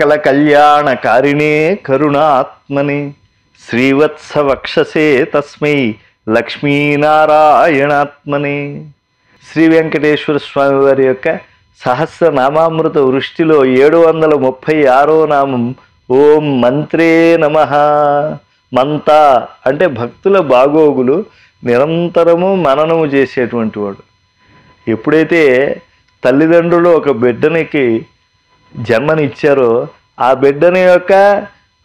సకల కళ్యాణకారిణే కరుణాత్మని. శ్రీవత్సవక్షసే తస్మై లక్ష్మీనారాయణాత్మనే. శ్రీ వెంకటేశ్వర స్వామి వారి యొక్క సహస్రనామామృత వృష్టిలో ఏడు వందల ముప్పై ఆరో నామం ఓం మంత్రే నమ. మంత అంటే భక్తుల బాగోగులు నిరంతరము మననము చేసేటువంటి వాడు. ఎప్పుడైతే తల్లిదండ్రులు ఒక బిడ్డనికి జన్మనిచ్చారో ఆ బిడ్డని యొక్క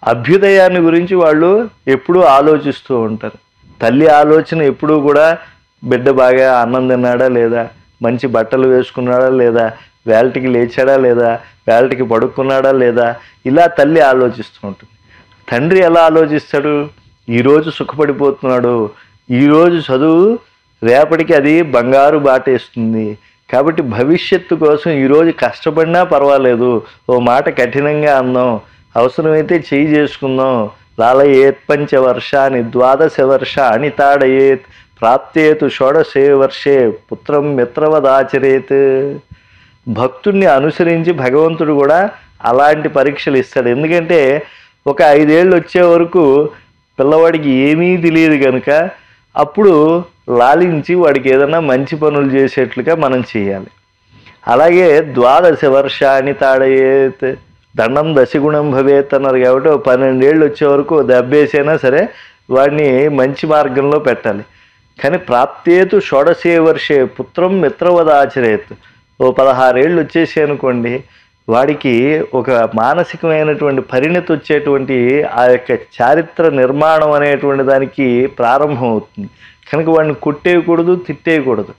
అభ్యుదయాన్ని గురించి వాళ్ళు ఎప్పుడూ ఆలోచిస్తూ ఉంటారు. తల్లి ఆలోచన ఎప్పుడూ కూడా బిడ్డ బాగా అన్నం తిన్నాడా లేదా? మంచి బట్టలు వేసుకున్నాడా లేదా? వేల్టికి లేచాడా లేదా? వేల్టికి పడుకున్నాడా లేదా? ఇలా తల్లి ఆలోచిస్తూ ఉంటుంది. తండ్రి ఎలా ఆలోచిస్తాడు? ఈరోజు సుఖపడిపోతున్నాడు. ఈరోజు చదువు రేపటికి అది బంగారు బాటేస్తుంది కాబట్టి భవిష్యత్తు కోసం ఈరోజు కష్టపడినా పర్వాలేదు. ఓ మాట కఠినంగా అందాం అవసరమైతే చేయి చేసుకుందాం. లాలయేత్ అని ద్వాదశ వర్షాన్ని తాడయేత్. ప్రాప్తేతు షోడశే వర్షే పుత్రం మిత్రవదాచరేత్. భక్తుణ్ణి అనుసరించి భగవంతుడు కూడా అలాంటి పరీక్షలు ఇస్తాడు. ఎందుకంటే ఒక ఐదేళ్ళు వచ్చే వరకు పిల్లవాడికి ఏమీ తెలియదు కనుక అప్పుడు లాలించి వాడికి ఏదైనా మంచి పనులు చేసేట్లుగా మనం చేయాలి. అలాగే ద్వాదశ వర్షాన్ని తాడయేత్ దండం దశగుణం భవేత్ అన్నారు కాబట్టి పన్నెండేళ్ళు వచ్చే వరకు దెబ్బేసైనా సరే వాడిని మంచి మార్గంలో పెట్టాలి. కానీ ప్రాప్తేతు షోడశే వర్షే పుత్రం మిత్రవద ఆచరేత్ ఓ పదహారేళ్ళు వచ్చేసి అనుకోండి వాడికి ఒక మానసికమైనటువంటి పరిణతి వచ్చేటువంటి ఆ యొక్క చారిత్ర నిర్మాణం అనేటువంటి దానికి ప్రారంభం అవుతుంది కనుక వాడిని కొట్టేయకూడదు తిట్టేయకూడదు.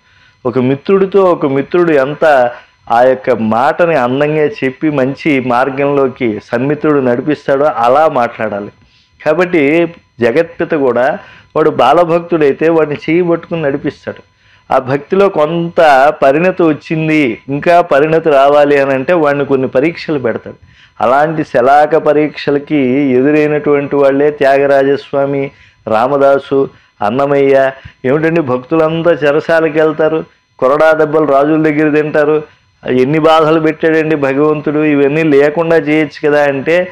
ఒక మిత్రుడితో ఒక మిత్రుడు ఎంత ఆ యొక్క మాటని అందంగా చెప్పి మంచి మార్గంలోకి సన్మిత్రుడు నడిపిస్తాడో అలా మాట్లాడాలి. కాబట్టి జగత్పిత కూడా వాడు బాలభక్తుడైతే వాడిని చేయి పట్టుకుని నడిపిస్తాడు. ఆ భక్తిలో కొంత పరిణతి వచ్చింది ఇంకా పరిణతి రావాలి అని అంటే వాడిని కొన్ని పరీక్షలు పెడతాడు. అలాంటి శలాక పరీక్షలకి ఎదురైనటువంటి వాళ్ళే త్యాగరాజస్వామి రామదాసు అన్నమయ్య ఏమిటండి భక్తులంతా చెరసాలకి వెళ్తారు? కొరడా దెబ్బలు రాజుల దగ్గర తింటారు. ఎన్ని బాధలు పెట్టాడండి భగవంతుడు? ఇవన్నీ లేకుండా చేయొచ్చు కదా అంటే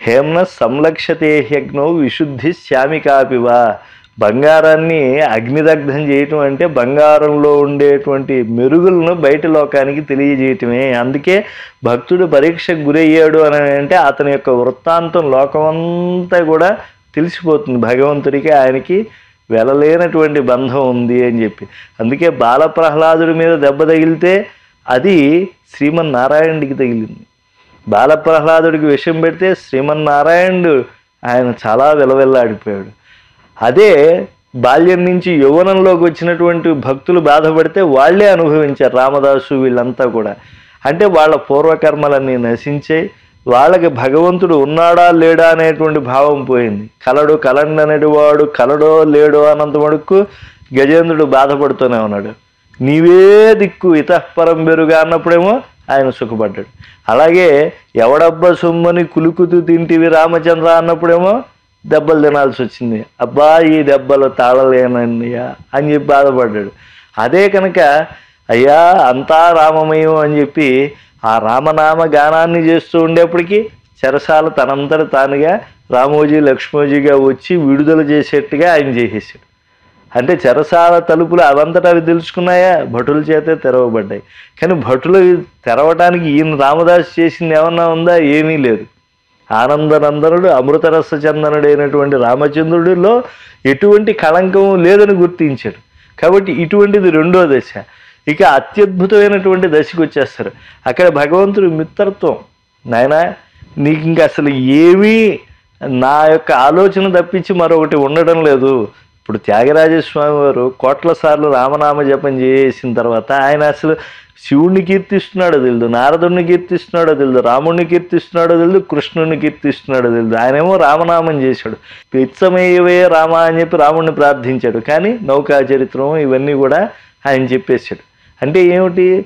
హేమ్న సంలక్షతే యజ్ఞో విశుద్ధి శ్యామికాపివా బంగారాన్ని అగ్నిదగ్ధం చేయటం అంటే బంగారంలో ఉండేటువంటి మెరుగులను బయట లోకానికి తెలియజేయటమే. అందుకే భక్తుడు పరీక్షకు గురయ్యాడు అని అంటే అతని యొక్క వృత్తాంతం లోకమంతా కూడా తెలిసిపోతుంది భగవంతుడికి ఆయనకి. వెళ్ళలేనటువంటి బంధం ఉంది అని చెప్పి. అందుకే బాల ప్రహ్లాదుడి మీద దెబ్బ తగిలితే అది శ్రీమన్నారాయణుడికి తగిలింది. బాల ప్రహ్లాదుడికి విషయం పెడితే శ్రీమన్నారాయణుడు ఆయన చాలా విలవిల్లాడిపోయాడు. అదే బాల్యం నుంచి యౌవనంలోకి వచ్చినటువంటి భక్తులు బాధపడితే వాళ్ళే అనుభవించారు రామదాసు వీళ్ళంతా కూడా. అంటే వాళ్ళ పూర్వకర్మలన్నీ నశించే వాళ్ళకి భగవంతుడు ఉన్నాడా లేడా అనేటువంటి భావం పోయింది. కలడు కలండనేటి వాడు కలడో లేడో అన్నంత మడుక్కు గజేంద్రుడు బాధపడుతూనే ఉన్నాడు. నీవే దిక్కు ఇతఃపరం బెరుగా అన్నప్పుడేమో ఆయన సుఖపడ్డాడు. అలాగే ఎవడబ్బ సొమ్మని కులుకుతూ తింటివి రామచంద్ర అన్నప్పుడేమో దెబ్బలు తినాల్సి వచ్చింది. అబ్బా ఈ దెబ్బలు తాళలేనయ్యా అని చెప్పి బాధపడ్డాడు. అదే కనుక అయ్యా అంతా రామమయం అని చెప్పి ఆ రామనామ గానాన్ని చేస్తూ ఉండేప్పటికీ చెరసాల తనంతట తానుగా రామోజీ లక్ష్మోజీగా వచ్చి విడుదల చేసేట్టుగా ఆయన చేసేసాడు. అంటే చెరసాల తలుపులు అవంతటా అవి తెలుసుకున్నాయా? భటుల చేతే తెరవబడ్డాయి. కానీ భటులు తెరవటానికి ఈయన రామదాస్ చేసింది ఏమన్నా ఉందా? ఏమీ లేదు. ఆనందనందనుడు అమృతరస చందనుడైనటువంటి రామచంద్రుడిలో ఎటువంటి కళంకం లేదని గుర్తించాడు. కాబట్టి ఇటువంటిది రెండో దశ. ఇక అత్యద్భుతమైనటువంటి దశకు వచ్చేస్తారు. అక్కడ భగవంతుడు మిత్రత్వం. నాయన నీకు ఇంక అసలు ఏమీ నా యొక్క ఆలోచన తప్పించి మరొకటి ఉండడం లేదు. ఇప్పుడు త్యాగరాజస్వామి వారు కోట్ల సార్లు రామనామ జపం చేసిన తర్వాత ఆయన అసలు శివుణ్ణి కీర్తిస్తున్నాడో తెలియదు నారదుడిని కీర్తిస్తున్నాడో తెలియదు రాముడిని కీర్తిస్తున్నాడో తెలియదు కృష్ణుడిని కీర్తిస్తున్నాడో తెలియదు ఆయనేమో రామనామం చేశాడు. పిచ్చమయ్యవే రామ అని చెప్పి రాముడిని ప్రార్థించాడు. కానీ నౌకా చరిత్రం ఇవన్నీ కూడా ఆయన చెప్పేశాడు. అంటే ఏమిటి?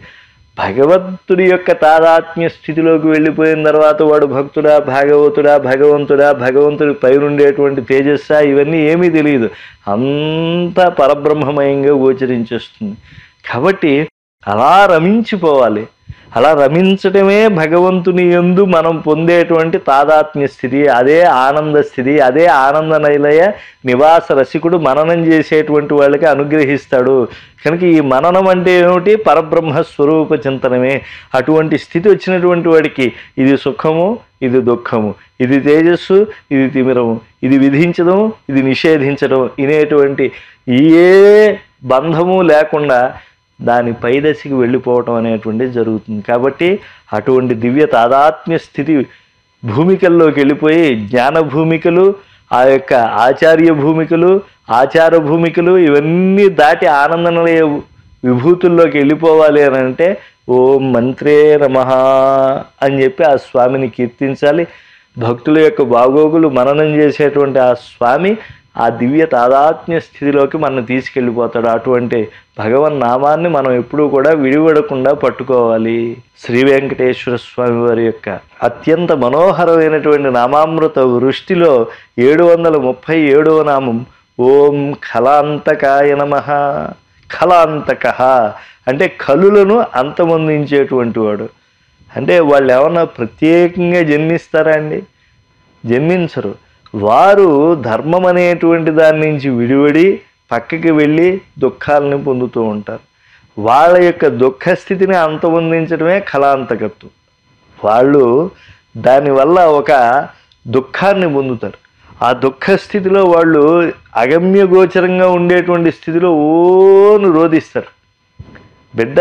భగవంతుడి యొక్క తాదాత్మ్య స్థితిలోకి వెళ్ళిపోయిన తర్వాత వాడు భక్తుడా భాగవతుడా భగవంతుడా భగవంతుడి పైనుండేటువంటి తేజస్సా? ఇవన్నీ ఏమీ తెలియదు అంతా పరబ్రహ్మమయంగా గోచరించేస్తుంది. కాబట్టి అలా రమించిపోవాలి. అలా రమించటమే భగవంతుని ఎందు మనం పొందేటువంటి తాదాత్మ్య స్థితి అదే ఆనంద స్థితి అదే ఆనంద నైలయ నివాస రసికుడు మననం చేసేటువంటి వాళ్ళకి అనుగ్రహిస్తాడు. కనుక ఈ మననం అంటే ఏమిటి? పరబ్రహ్మ స్వరూప చింతనమే. అటువంటి స్థితి వచ్చినటువంటి వాడికి ఇది సుఖము ఇది దుఃఖము ఇది తేజస్సు ఇది తిమిరము ఇది విధించడం ఇది నిషేధించడం ఇనేటువంటి ఏ బంధము లేకుండా దాని పైదశకి వెళ్ళిపోవటం అనేటువంటిది జరుగుతుంది. కాబట్టి అటువంటి దివ్య తాదాత్మ్య స్థితి భూమికల్లోకి వెళ్ళిపోయి జ్ఞాన భూమికలు ఆ యొక్క ఆచార్య భూమికలు ఆచార భూమికలు ఇవన్నీ దాటి ఆనందనలయ విభూతుల్లోకి వెళ్ళిపోవాలి అని అంటే ఓం మంత్రే నమ అని చెప్పి ఆ స్వామిని కీర్తించాలి. భక్తుల యొక్క బాగోగులు మననం చేసేటువంటి ఆ స్వామి ఆ దివ్య తాదాత్మ్య స్థితిలోకి మనం తీసుకెళ్ళిపోతాడు. అటువంటి భగవన్ నామాన్ని మనం ఎప్పుడూ కూడా విడివడకుండా పట్టుకోవాలి. శ్రీ వెంకటేశ్వర స్వామి వారి యొక్క అత్యంత మనోహరమైనటువంటి నామామృత వృష్టిలో ఏడు వందల ముప్పై ఏడవ నామం ఓం కళాంతకాయ నమ. కళాంతక అంటే కలులను అంతమొందించేటువంటి వాడు. అంటే వాళ్ళు ఏమన్నా ప్రత్యేకంగా జన్మిస్తారా అండి? జన్మించరు. వారు ధర్మం అనేటువంటి దాని నుంచి విడివడి పక్కకి వెళ్ళి దుఃఖాలని పొందుతూ ఉంటారు. వాళ్ళ యొక్క దుఃఖ స్థితిని అంతమొందించడమే కళాంతకత్వం. వాళ్ళు దానివల్ల ఒక దుఃఖాన్ని పొందుతారు. ఆ దుఃఖ స్థితిలో వాళ్ళు అగమ్య గోచరంగా ఉండేటువంటి స్థితిలో ఓను రోధిస్తారు. బిడ్డ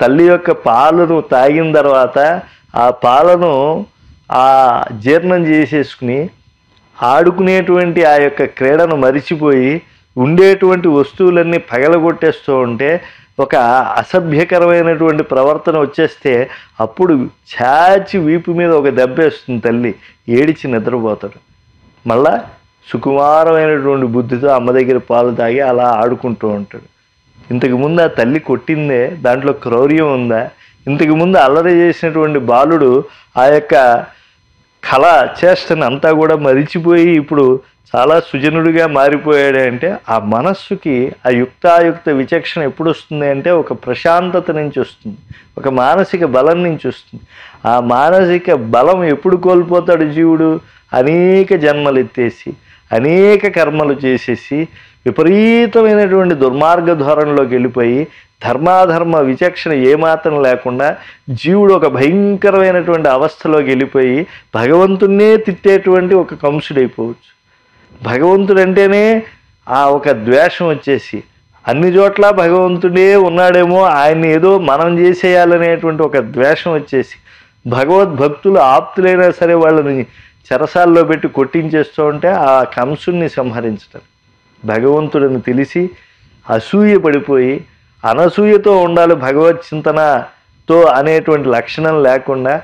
తల్లి యొక్క పాలను తాగిన తర్వాత ఆ పాలను ఆ జీర్ణం చేసేసుకుని ఆడుకునేటువంటి ఆ యొక్క క్రీడను మరిచిపోయి ఉండేటువంటి వస్తువులన్నీ పగలగొట్టేస్తూ ఉంటే ఒక అసభ్యకరమైనటువంటి ప్రవర్తన వచ్చేస్తే అప్పుడు చాచి వీపు మీద ఒక దెబ్బేస్తుంది తల్లి ఏడిచి నిద్రపోతాడు. మళ్ళా సుకుమారమైనటువంటి బుద్ధితో అమ్మ దగ్గర పాలు తాగి అలా ఆడుకుంటూ ఉంటాడు. ఇంతకు ముందు ఆ తల్లి కొట్టిందే దాంట్లో క్రౌర్యం ఉందా? ఇంతకు ముందు అల్లరి చేసినటువంటి బాలుడు ఆ యొక్క కళ చేష్టను అంతా కూడా మరిచిపోయి ఇప్పుడు చాలా సుజనుడిగా మారిపోయాడు అంటే ఆ మనస్సుకి ఆ యుక్తాయుక్త విచక్షణ ఎప్పుడు వస్తుంది అంటే ఒక ప్రశాంతత నుంచి వస్తుంది. ఒక మానసిక బలం నుంచి వస్తుంది. ఆ మానసిక బలం ఎప్పుడు కోల్పోతాడు జీవుడు? అనేక జన్మలు ఎత్తేసి అనేక కర్మలు చేసేసి విపరీతమైనటువంటి దుర్మార్గ ధోరణిలోకి వెళ్ళిపోయి ధర్మాధర్మ విచక్షణ ఏమాత్రం లేకుండా జీవుడు ఒక భయంకరమైనటువంటి అవస్థలోకి వెళ్ళిపోయి భగవంతున్నే తిట్టేటువంటి ఒక కంసుడైపోవచ్చు భగవంతుడు అంటేనే ఆ ఒక ద్వేషం వచ్చేసి అన్ని చోట్ల భగవంతుడే ఉన్నాడేమో ఆయన్ని ఏదో మనం చేసేయాలనేటువంటి ఒక ద్వేషం వచ్చేసి భగవద్భక్తులు ఆప్తులైనా సరే వాళ్ళని చెరసాల్లో పెట్టి కొట్టించేస్తూ ఉంటే ఆ కంసుని సంహరించడం భగవంతుడిని తెలిసి అసూయ పడిపోయి అనసూయతో ఉండాలి భగవత్ చింతనతో అనేటువంటి లక్షణం లేకుండా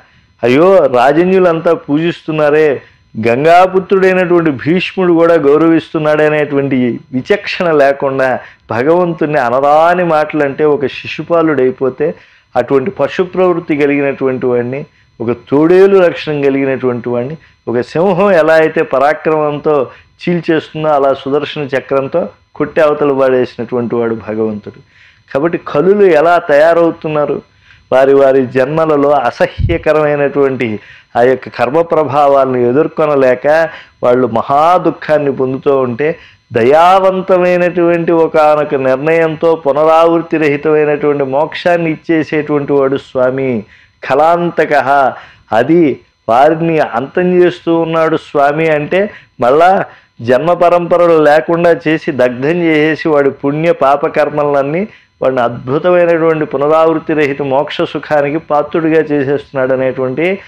అయ్యో రాజన్యులంతా పూజిస్తున్నారే గంగాపుత్రుడైనటువంటి భీష్ముడు కూడా గౌరవిస్తున్నాడనేటువంటి విచక్షణ లేకుండా భగవంతుని అనరాని మాటలంటే ఒక శిశుపాలుడైపోతే అటువంటి పశు ప్రవృత్తి కలిగినటువంటి వాడిని ఒక తోడేలు లక్షణం కలిగినటువంటి వాడిని ఒక సింహం ఎలా అయితే పరాక్రమంతో చీల్చేస్తుందో అలా సుదర్శన చక్రంతో కొట్టి అవతలు పాడేసినటువంటి వాడు భగవంతుడు. కాబట్టి కలులు ఎలా తయారవుతున్నారు? వారి వారి జన్మలలో అసహ్యకరమైనటువంటి ఆ యొక్క కర్మ ప్రభావాలను ఎదుర్కొనలేక వాళ్ళు మహా దుఃఖాన్ని పొందుతూ ఉంటే దయావంతమైనటువంటి ఒకనొక నిర్ణయంతో పునరావృత్తి రహితమైనటువంటి మోక్షాన్ని ఇచ్చేసేటువంటి వాడు స్వామి. కళాంతక. అది వారిని అంతం చేస్తూ ఉన్నాడు స్వామి అంటే మళ్ళా జన్మ పరంపరలు లేకుండా చేసి దగ్ధం చేసేసి వాడి పుణ్య పాపకర్మలన్నీ వాడిని అద్భుతమైనటువంటి పునరావృత్తి రహిత మోక్ష సుఖానికి పాత్రుడిగా చేసేస్తున్నాడు అనేటువంటి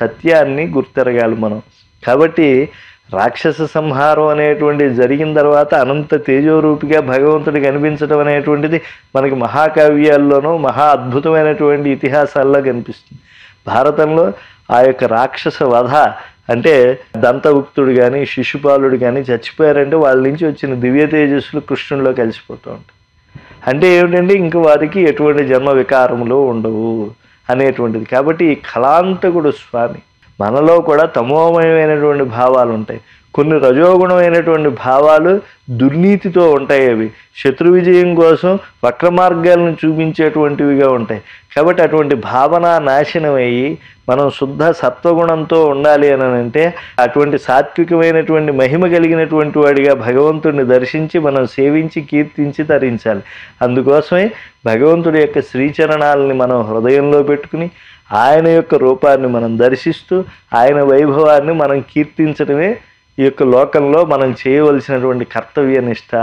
సత్యాన్ని గుర్తెరగాలి మనం. కాబట్టి రాక్షస సంహారం అనేటువంటిది జరిగిన తర్వాత అనంత తేజోరూపిగా భగవంతుడి కనిపించడం అనేటువంటిది మనకి మహాకావ్యాల్లోనూ మహా అద్భుతమైనటువంటి ఇతిహాసాల్లో కనిపిస్తుంది. భారతంలో ఆ యొక్క రాక్షస వధ అంటే దంతగుప్తుడు కానీ శిశుపాలుడు కానీ చచ్చిపోయారంటే వాళ్ళ నుంచి వచ్చిన దివ్య తేజస్సులు కృష్ణుల్లో కలిసిపోతూ ఉంటాయి. అంటే ఏమిటంటే ఇంక వారికి ఎటువంటి జన్మ వికారములు ఉండవు అనేటువంటిది. కాబట్టి ఈ కళాంతకుడు స్వామి మనలో కూడా తమోమయమైనటువంటి భావాలు ఉంటాయి కొన్ని రజోగుణమైనటువంటి భావాలు దుర్నీతితో ఉంటాయి అవి. శత్రు విజయం కోసం వక్ర మార్గాలను చూపించేటువంటివిగా ఉంటాయి. కాబట్టి అటువంటి భావన నాశనం అయ్యి మనం శుద్ధ సత్వగుణంతో ఉండాలి అని అంటే అటువంటి సాత్వికమైనటువంటి మహిమ కలిగినటువంటి వాడిగా భగవంతుడిని దర్శించి మనం సేవించి కీర్తించి తరించాలి. అందుకోసమే భగవంతుడి యొక్క శ్రీచరణాలని మనం హృదయంలో పెట్టుకుని ఆయన యొక్క రూపాన్ని మనం దర్శిస్తూ ఆయన వైభవాన్ని మనం కీర్తించడమే ఈ యొక్క లోకంలో మనం చేయవలసినటువంటి కర్తవ్య నిష్ట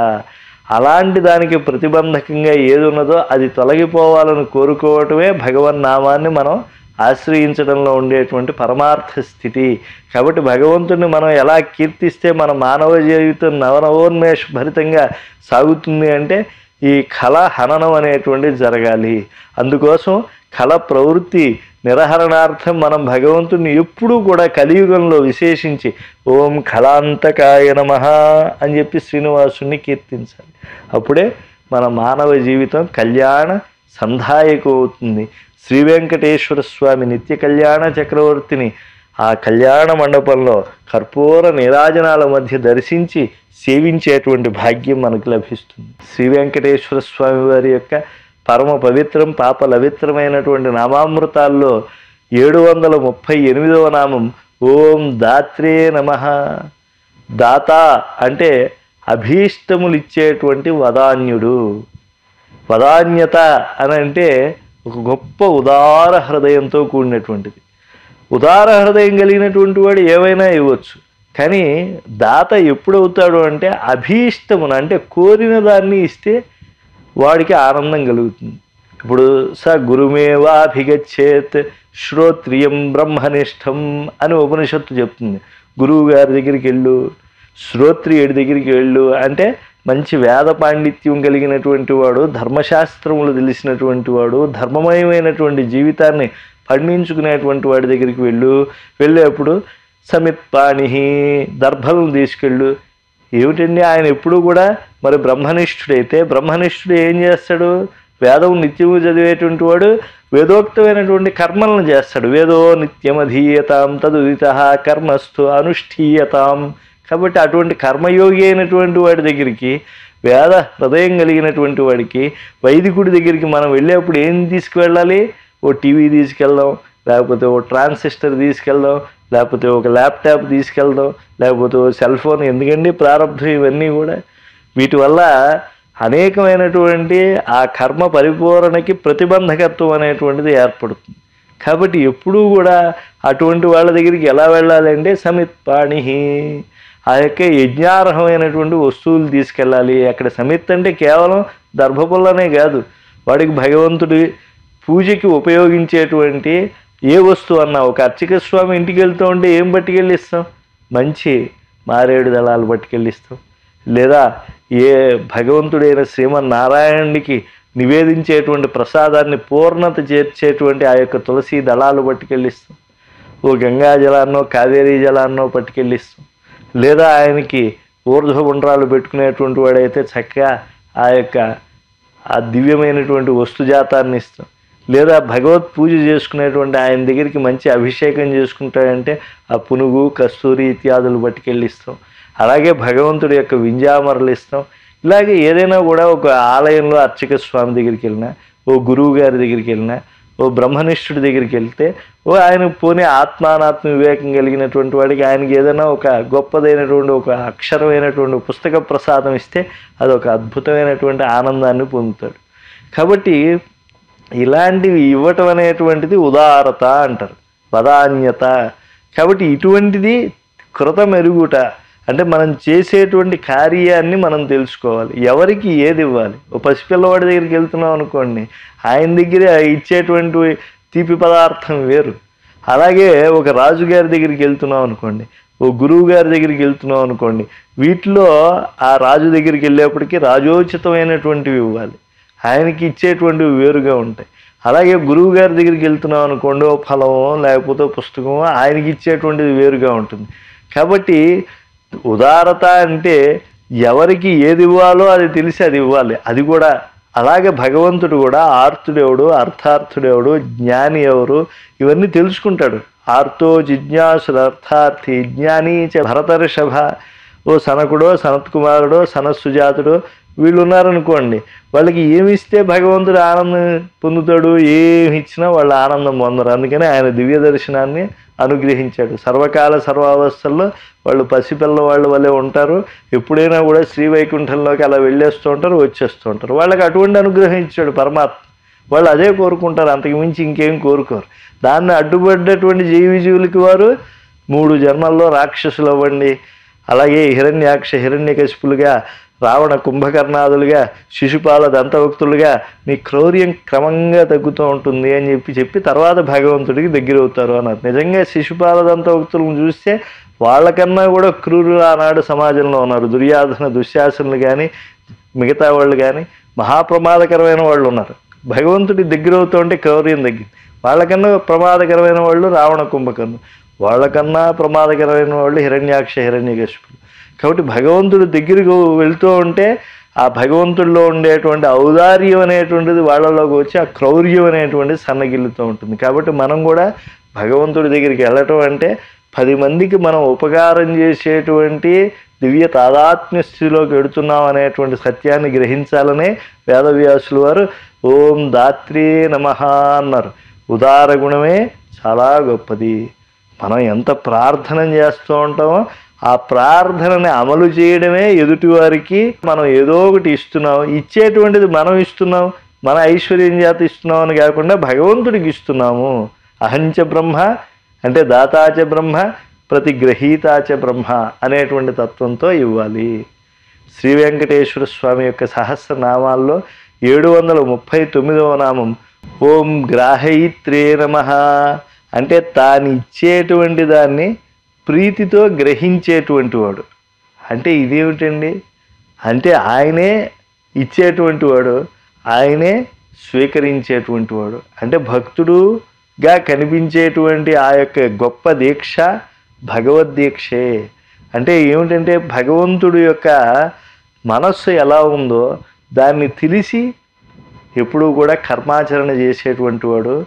అలాంటి దానికి ప్రతిబంధకంగా ఏది ఉన్నదో అది తొలగిపోవాలని కోరుకోవటమే భగవన్నామాన్ని మనం ఆశ్రయించడంలో ఉండేటువంటి పరమార్థ స్థితి. కాబట్టి భగవంతుడిని మనం ఎలా కీర్తిస్తే మన మానవ జీవితం నవనవోన్మేష భరితంగా సాగుతుంది అంటే ఈ కళ హననం అనేటువంటిది జరగాలి. అందుకోసం కళ ప్రవృత్తి నిరహరణార్థం మనం భగవంతుని ఎప్పుడూ కూడా కలియుగంలో విశేషించి ఓం కళాంతకాయ నమ అని చెప్పి శ్రీనివాసుని కీర్తించాలి. అప్పుడే మన మానవ జీవితం కళ్యాణ సంధాయకు అవుతుంది. శ్రీ వెంకటేశ్వర స్వామి నిత్య కళ్యాణ చక్రవర్తిని ఆ కళ్యాణ మండపంలో కర్పూర నీరాజనాల మధ్య దర్శించి సేవించేటువంటి భాగ్యం మనకు లభిస్తుంది. శ్రీ వెంకటేశ్వర స్వామి వారి యొక్క పరమ పవిత్రం పాప లవిత్రమైనటువంటి నామామృతాల్లో ఏడు వందల ముప్పై ఎనిమిదవ నామం ఓం దాత్రే నమ. దాత అంటే అభీష్టములు ఇచ్చేటువంటి వదాన్యుడు. వదాన్యత అని అంటే ఒక గొప్ప ఉదార హృదయంతో కూడినటువంటిది. ఉదార హృదయం కలిగినటువంటి వాడు ఏవైనా ఇవ్వచ్చు. కానీ దాత ఎప్పుడవుతాడు అంటే అభీష్టమున అంటే కోరిన దాన్ని ఇస్తే వాడికి ఆనందం కలుగుతుంది. ఇప్పుడు స గురుమేవాభిగచ్చేత్ శ్రోత్రియం బ్రహ్మనిష్టం అని ఉపనిషత్తు చెప్తుంది. గురువు గారి దగ్గరికి వెళ్ళు శ్రోత్రియుడి దగ్గరికి వెళ్ళు అంటే మంచి వేద పాండిత్యం కలిగినటువంటి వాడు ధర్మశాస్త్రములు తెలిసినటువంటి వాడు ధర్మమయమైనటువంటి జీవితాన్ని పండించుకునేటువంటి వాడి దగ్గరికి వెళ్ళు. వెళ్ళేప్పుడు సమిత్పాణి దర్భలను తీసుకెళ్ళు. ఏమిటండి ఆయన ఎప్పుడూ కూడా మరి బ్రహ్మనిష్ఠుడైతే బ్రహ్మనిష్ఠుడు ఏం చేస్తాడు? వేదం నిత్యము చదివేటువంటి వాడు వేదోక్తమైనటువంటి కర్మలను చేస్తాడు. వేదో నిత్యమధీయతాం తదుదిత కర్మస్థు అనుష్ఠీయతాం. కాబట్టి అటువంటి కర్మయోగి అయినటువంటి వాడి దగ్గరికి వేద హృదయం కలిగినటువంటి వాడికి వైదికుడి దగ్గరికి మనం వెళ్ళేప్పుడు ఏం తీసుకువెళ్ళాలి? ఓ టీవీ తీసుకెళ్దాం లేకపోతే ఓ ట్రాన్సిస్టర్ తీసుకెళ్దాం లేకపోతే ఒక ల్యాప్టాప్ తీసుకెళ్దాం లేకపోతే సెల్ ఫోన్ ఎందుకండి ప్రారంభం ఇవన్నీ కూడా? వీటి వల్ల అనేకమైనటువంటి ఆ కర్మ పరిపూరణకి ప్రతిబంధకత్వం అనేటువంటిది ఏర్పడుతుంది. కాబట్టి ఎప్పుడూ కూడా అటువంటి వాళ్ళ దగ్గరికి ఎలా వెళ్ళాలంటే సమిత్పాణి ఆ యొక్క యజ్ఞార్హమైనటువంటి వస్తువులు తీసుకెళ్ళాలి. అక్కడ సమిత్ అంటే కేవలం దర్భపుల్లనే కాదు వాడికి భగవంతుడి పూజకి ఉపయోగించేటువంటి ఏ వస్తువు అన్నావు ఒక అర్చక స్వామి ఇంటికి వెళ్తూ ఉంటే ఏం పట్టుకెళ్ళిస్తాం? మంచి మారేడు దళాలు పట్టుకెళ్ళిస్తాం. లేదా ఏ భగవంతుడైన శ్రీమన్నారాయణుడికి నివేదించేటువంటి ప్రసాదాన్ని పూర్ణత చేర్చేటువంటి ఆ యొక్క తులసి దళాలు పట్టుకెళ్ళిస్తాం. ఓ గంగా జలాన్నో కావేరీ జలాన్నో పట్టుకెళ్ళిస్తాం. లేదా ఆయనకి ఊర్ధ్వ గుండ్రాలు పెట్టుకునేటువంటి వాడైతే చక్కగా ఆ యొక్క ఆ దివ్యమైనటువంటి వస్తుజాతాన్ని ఇస్తాం. లేదా భగవత్ పూజ చేసుకునేటువంటి ఆయన దగ్గరికి మంచి అభిషేకం చేసుకుంటాడంటే ఆ పునుగు కస్తూరి ఇత్యాదులు పట్టుకెళ్ళిస్తాం అలాగే భగవంతుడి యొక్క వింజామరలు ఇస్తాం. ఇలాగే ఏదైనా కూడా ఒక ఆలయంలో అర్చక స్వామి దగ్గరికి వెళ్ళినా ఓ గురువు గారి దగ్గరికి వెళ్ళినా ఓ బ్రహ్మనిష్ఠుడి దగ్గరికి వెళ్తే ఓ ఆయన పోనీ ఆత్మానాత్మ వివేకం కలిగినటువంటి వాడికి ఆయనకి ఏదైనా ఒక గొప్పదైనటువంటి ఒక అక్షరమైనటువంటి పుస్తక ప్రసాదం ఇస్తే అది ఒక అద్భుతమైనటువంటి ఆనందాన్ని పొందుతాడు. కాబట్టి ఇలాంటివి ఇవ్వటం అనేటువంటిది ఉదారత అంటారు. పదాన్యత కాబట్టి ఇటువంటిది కృత మెరుగుట. అంటే మనం చేసేటువంటి కార్యాన్ని మనం తెలుసుకోవాలి. ఎవరికి ఏది ఇవ్వాలి? ఓ పసిపిల్లవాడి దగ్గరికి వెళ్తున్నాం అనుకోండి. ఆయన దగ్గర ఇచ్చేటువంటి తీపి పదార్థం వేరు. అలాగే ఒక రాజుగారి దగ్గరికి వెళ్తున్నాం అనుకోండి. ఓ గురువు గారి దగ్గరికి వెళ్తున్నాం అనుకోండి. వీటిలో ఆ రాజు దగ్గరికి వెళ్ళేప్పటికీ రాజోచితమైనటువంటివి ఇవ్వాలి. ఆయనకి ఇచ్చేటువంటివి వేరుగా ఉంటాయి. అలాగే గురువు గారి దగ్గరికి వెళ్తున్నాం అనుకోండి ఓ ఫలమో లేకపోతే పుస్తకమో ఆయనకి ఇచ్చేటువంటిది వేరుగా ఉంటుంది. కాబట్టి ఉదారత అంటే ఎవరికి ఏది ఇవ్వాలో అది తెలిసి అది ఇవ్వాలి. అది కూడా అలాగే భగవంతుడు కూడా ఆర్తుడెవడు అర్థార్థుడెవడు జ్ఞాని ఎవరు ఇవన్నీ తెలుసుకుంటాడు. ఆర్తో జిజ్ఞాసుడు అర్థార్థి జ్ఞాని చ భరతర్షభ ఓ సనకుడో సనత్కుమారుడో సనత్సుజాతుడో వీళ్ళు ఉన్నారనుకోండి వాళ్ళకి ఏమి ఇస్తే భగవంతుడు ఆనందం పొందుతాడు ఏమి ఇచ్చినా వాళ్ళు ఆనందం పొందరు. అందుకని ఆయన దివ్య దర్శనాన్ని అనుగ్రహించాడు. సర్వకాల సర్వావస్థల్లో వాళ్ళు పసిపిల్ల వాళ్ళ వల్లే ఉంటారు. ఎప్పుడైనా కూడా శ్రీవైకుంఠంలోకి అలా వెళ్ళేస్తూ ఉంటారు వచ్చేస్తూ ఉంటారు. వాళ్ళకి అటువంటి అనుగ్రహం ఇచ్చాడు పరమాత్మ. వాళ్ళు అదే కోరుకుంటారు అంతకు మించి ఇంకేం కోరుకోరు. దాన్ని అడ్డుపడ్డటువంటి జీవిజీవులకి వారు మూడు జన్మల్లో రాక్షసులు అవ్వండి అలాగే హిరణ్యాక్ష హిరణ్యకశిపులుగా రావణ కుంభకర్ణాదులుగా శిశుపాల దంతభక్తులుగా మీ క్రౌర్యం క్రమంగా తగ్గుతూ ఉంటుంది అని చెప్పి చెప్పి తర్వాత భగవంతుడికి దగ్గర అవుతారు అన్నారు. నిజంగా శిశుపాల దంతభక్తులను చూస్తే వాళ్ళకన్నా కూడా క్రూరులు ఆనాడు సమాజంలో ఉన్నారు. దుర్యాధన దుశ్శాసనులు కానీ మిగతా వాళ్ళు కానీ మహాప్రమాదకరమైన వాళ్ళు ఉన్నారు. భగవంతుడి దగ్గర అవుతూ ఉంటే క్రౌర్యం తగ్గింది. వాళ్ళకన్నా ప్రమాదకరమైన వాళ్ళు రావణ కుంభకర్ణులు. వాళ్ళకన్నా ప్రమాదకరమైన వాళ్ళు హిరణ్యాక్ష హిరణ్యకశిపుడు కాబట్టి భగవంతుడు దగ్గరికి వెళ్తూ ఉంటే ఆ భగవంతుడిలో ఉండేటువంటి ఔదార్యం అనేటువంటిది వాళ్ళలోకి వచ్చి ఆ క్రౌర్యం అనేటువంటిది సన్నగిల్లుతూ ఉంటుంది. కాబట్టి మనం కూడా భగవంతుడి దగ్గరికి వెళ్ళటం అంటే పది మందికి మనం ఉపకారం చేసేటువంటి దివ్య తాదాత్మ్య స్థితిలోకి వెడుతున్నాం అనేటువంటి సత్యాన్ని గ్రహించాలనే వేదవ్యాసులు వారు ఓం దాత్రే నమ అన్నారు. ఉదార గుణమే చాలా గొప్పది. మనం ఎంత ప్రార్థన చేస్తూ ఉంటామో ఆ ప్రార్థనని అమలు చేయడమే ఎదుటివారికి మనం ఏదో ఒకటి ఇస్తున్నాం ఇచ్చేటువంటిది మనం ఇస్తున్నాం మన ఐశ్వర్యం చేత ఇస్తున్నాం అని కాకుండా భగవంతుడికి ఇస్తున్నాము. అహంచ బ్రహ్మ అంటే దాతాచ బ్రహ్మ ప్రతి గ్రహీతాచ బ్రహ్మ అనేటువంటి తత్వంతో ఇవ్వాలి. శ్రీ వెంకటేశ్వర స్వామి యొక్క సహస్రనామాల్లో ఏడు వందల ముప్పై తొమ్మిదవ నామం ఓం గ్రాహయిత్రే నమ. అంటే తాను ఇచ్చేటువంటి దాన్ని ప్రీతితో గ్రహించేటువంటి వాడు. అంటే ఇదేమిటండి? అంటే ఆయనే ఇచ్చేటువంటి వాడు ఆయనే స్వీకరించేటువంటి వాడు. అంటే భక్తుడుగా కనిపించేటువంటి ఆ యొక్క గొప్ప దీక్ష భగవద్దీక్షే అంటే ఏమిటంటే భగవంతుడు యొక్క మనస్సు ఎలా ఉందో దాన్ని తెలిసి ఎప్పుడూ కూడా కర్మాచరణ చేసేటువంటి వాడు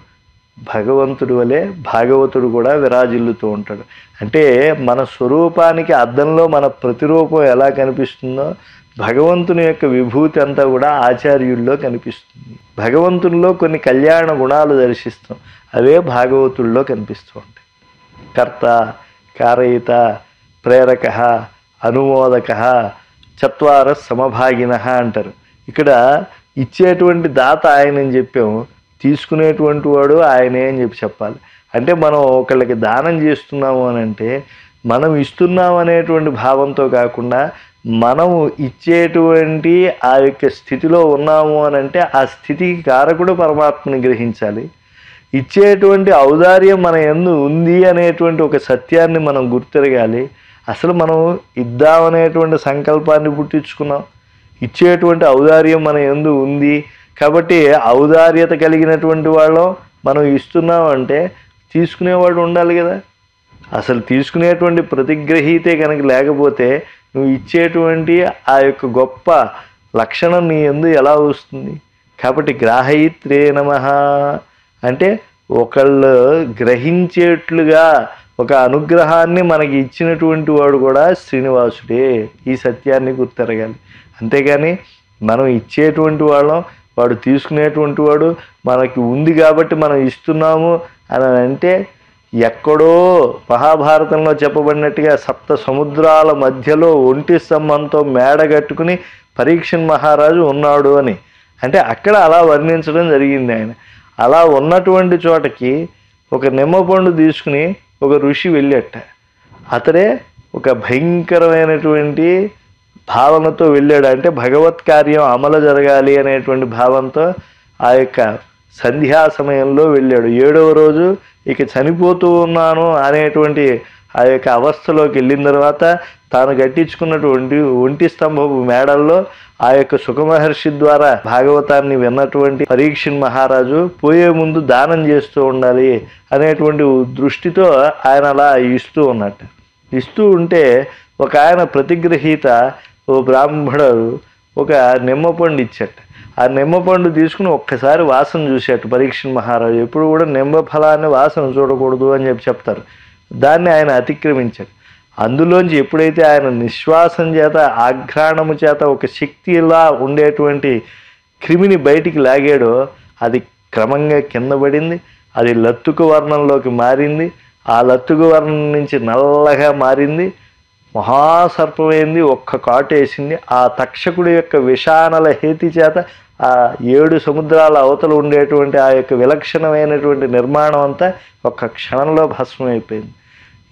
భగవంతుడి వలె భాగవతుడు కూడా విరాజిల్లుతూ ఉంటాడు. అంటే మన స్వరూపానికి అద్దంలో మన ప్రతిరూపం ఎలా కనిపిస్తుందో భగవంతుని యొక్క విభూతి అంతా కూడా ఆచార్యుల్లో కనిపిస్తుంది. భగవంతుల్లో కొన్ని కళ్యాణ గుణాలు దర్శిస్తాం. అవే భాగవతుల్లో కనిపిస్తూ ఉంటాయి. కర్త కారయిత ప్రేరక అనుమోదక చత్వార సమభాగిన అంటారు. ఇక్కడ ఇచ్చేటువంటి దాత ఆయన అని చెప్పాము. తీసుకునేటువంటి వాడు ఆయనే అని చెప్పి చెప్పాలి. అంటే మనం ఒకళ్ళకి దానం చేస్తున్నాము అని అంటే మనం ఇస్తున్నాం అనేటువంటి భావంతో కాకుండా మనము ఇచ్చేటువంటి ఆ యొక్క స్థితిలో ఉన్నాము అని అంటే ఆ స్థితికి కారకుడు పరమాత్మని గ్రహించాలి. ఇచ్చేటువంటి ఔదార్యం మన ఎందు ఉంది అనేటువంటి ఒక సత్యాన్ని మనం గుర్తిరగాలి. అసలు మనం ఇద్దామనేటువంటి సంకల్పాన్ని పుట్టించుకున్నాం. ఇచ్చేటువంటి ఔదార్యం మన ఎందు ఉంది. కాబట్టి ఔదార్యత కలిగినటువంటి వాళ్ళం మనం ఇస్తున్నాం అంటే తీసుకునేవాడు ఉండాలి కదా. అసలు తీసుకునేటువంటి ప్రతిగ్రహీతే కనుక లేకపోతే నువ్వు ఇచ్చేటువంటి ఆ యొక్క గొప్ప లక్షణం నీ ఎందు ఎలా వస్తుంది? కాబట్టి గ్రాహయిత్రే నమ. అంటే ఒకళ్ళు గ్రహించేట్లుగా ఒక అనుగ్రహాన్ని మనకి ఇచ్చినటువంటి వాడు కూడా శ్రీనివాసుడే. ఈ సత్యాన్ని గుర్తెరగాలి. అంతేగాని మనం ఇచ్చేటువంటి వాళ్ళం వాడు తీసుకునేటువంటి వాడు మనకి ఉంది కాబట్టి మనం ఇస్తున్నాము అని అంటే ఎక్కడో మహాభారతంలో చెప్పబడినట్టుగా సప్త సముద్రాల మధ్యలో ఒంటి స్తంభంతో మేడ కట్టుకుని పరీక్షన్ మహారాజు ఉన్నాడు అని. అంటే అక్కడ అలా వర్ణించడం జరిగింది ఆయన. అలా ఉన్నటువంటి చోటకి ఒక నిమ్మపండు తీసుకుని ఒక ఋషి వెళ్ళట. అతడే ఒక భయంకరమైనటువంటి భావనతో వెళ్ళాడు. అంటే భగవత్ కార్యం అమలు జరగాలి అనేటువంటి భావంతో ఆ యొక్క సంధ్యా సమయంలో వెళ్ళాడు. ఏడవ రోజు ఇక చనిపోతూ ఉన్నాను అనేటువంటి ఆ యొక్క అవస్థలోకి వెళ్ళిన తర్వాత తాను కట్టించుకున్నటువంటి ఒంటి స్తంభపు మేడల్లో ఆ యొక్క సుఖమహర్షి ద్వారా భాగవతాన్ని విన్నటువంటి పరీక్షణ్ మహారాజు పోయే ముందు దానం చేస్తూ ఉండాలి అనేటువంటి దృష్టితో ఆయన అలా ఇస్తూ ఉన్నట్టు. ఇస్తూ ఉంటే ఒక ఆయన ప్రతిగ్రహీత ఓ బ్రాహ్మణుడు ఒక నిమ్మపండు ఇచ్చట. ఆ నిమ్మపండు తీసుకుని ఒక్కసారి వాసన చూసేట పరీక్ష మహారాజు. ఎప్పుడు కూడా నిమ్మ ఫలాన్ని వాసన చూడకూడదు అని చెప్పి చెప్తారు. దాన్ని ఆయన అతిక్రమించాడు. అందులోంచి ఎప్పుడైతే ఆయన నిశ్వాసం చేత ఆఘ్రాణము చేత ఒక శక్తిలా ఉండేటువంటి క్రిమిని బయటికి లాగాడో అది క్రమంగా కింద పడింది. అది లత్తుకు వర్ణంలోకి మారింది. ఆ లత్తుకు వర్ణం నుంచి నల్లగా మారింది. మహాసర్పమైంది ఒక్క కాటేసింది. ఆ తక్షకుడి యొక్క విషానల హేతి చేత ఆ ఏడు సముద్రాల అవతలు ఉండేటువంటి ఆ యొక్క విలక్షణమైనటువంటి నిర్మాణం అంతా ఒక్క క్షణంలో భస్మమైపోయింది.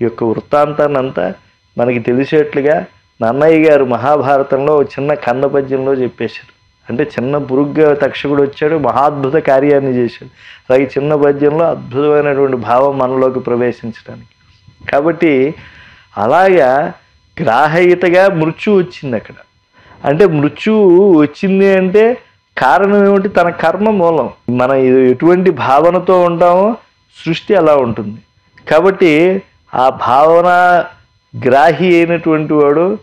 ఈ యొక్క వృత్తాంతాన్ని అంతా మనకి తెలిసేట్లుగా నన్నయ్య గారు మహాభారతంలో ఒక చిన్న కన్న పద్యంలో చెప్పేశారు. అంటే చిన్న పురుగ్గా తక్షకుడు వచ్చాడు మహాద్భుత కార్యాన్ని చేశాడు. అలాగే చిన్న పద్యంలో అద్భుతమైనటువంటి భావం మనలోకి ప్రవేశించడానికి. కాబట్టి అలాగా గ్రాహయితగా మృత్యు వచ్చింది అక్కడ. అంటే మృత్యువు వచ్చింది అంటే కారణం ఏమిటి? తన కర్మ మూలం. మనం ఎటువంటి భావనతో ఉంటామో సృష్టి అలా ఉంటుంది. కాబట్టి ఆ భావన గ్రాహి అయినటువంటి వాడు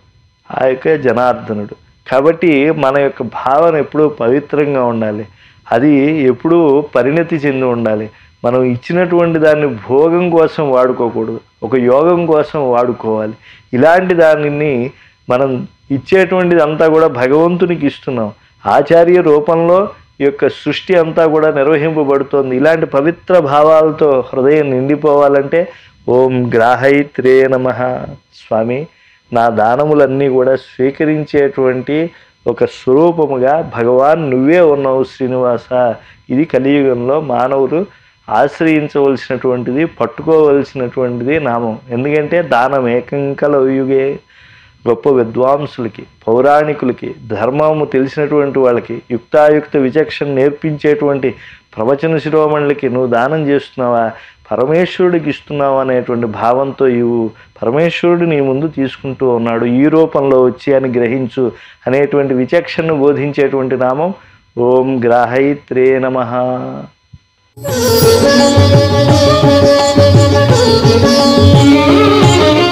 ఆ యొక్క జనార్దనుడు. కాబట్టి మన యొక్క భావన ఎప్పుడూ పవిత్రంగా ఉండాలి. అది ఎప్పుడూ పరిణతి చెంది ఉండాలి. మనం ఇచ్చినటువంటి దాన్ని భోగం కోసం వాడుకోకూడదు. ఒక యోగం కోసం వాడుకోవాలి. ఇలాంటి దానిని మనం ఇచ్చేటువంటిది అంతా కూడా భగవంతునికి ఇస్తున్నాం. ఆచార్య రూపంలో ఈ యొక్క సృష్టి అంతా కూడా నిర్వహింపబడుతోంది. ఇలాంటి పవిత్ర భావాలతో హృదయం నిండిపోవాలంటే ఓం గ్రాహైత్రే నమ. స్వామి నా దానములన్నీ కూడా స్వీకరించేటువంటి ఒక స్వరూపముగా భగవాన్ నువ్వే ఉన్నావు శ్రీనివాస. ఇది కలియుగంలో మానవులు ఆశ్రయించవలసినటువంటిది పట్టుకోవలసినటువంటిది నామం. ఎందుకంటే దానం ఏకంకలయుగే గొప్ప విద్వాంసులకి పౌరాణికులకి ధర్మము తెలిసినటువంటి వాళ్ళకి యుక్తాయుక్త విచక్షణ నేర్పించేటువంటి ప్రవచన శిరోమణులకి నువ్వు దానం చేస్తున్నావా? పరమేశ్వరుడికి ఇస్తున్నావా? అనేటువంటి భావంతో ఇవు పరమేశ్వరుడు నీ ముందు తీసుకుంటూ ఉన్నాడు. ఈ రూపంలో వచ్చి అని గ్రహించు అనేటువంటి విచక్షణను బోధించేటువంటి నామం ఓం గ్రాహైత్రే నమ. Thank you.